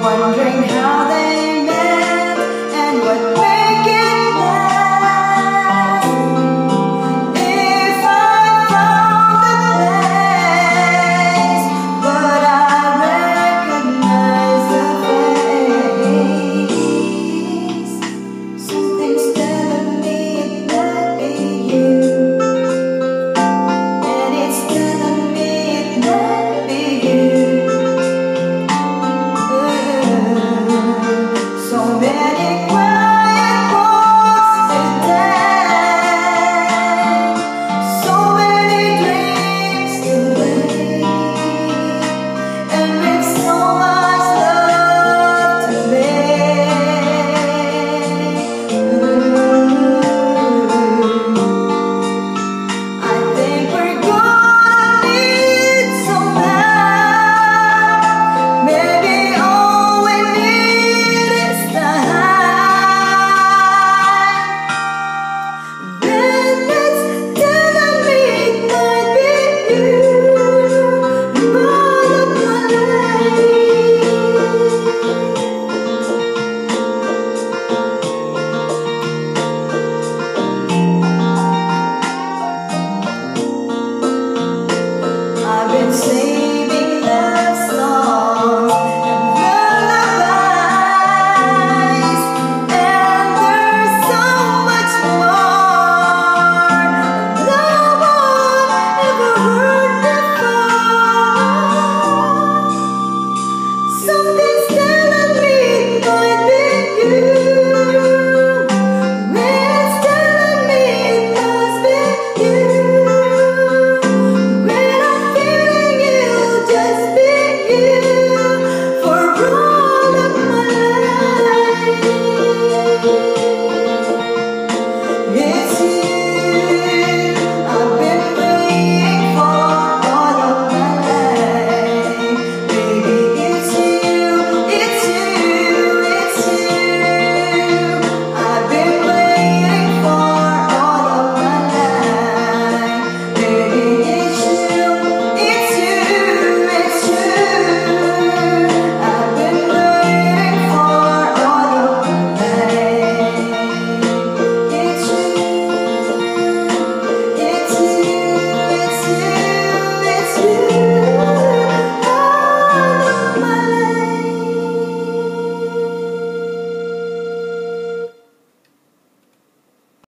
wondering how they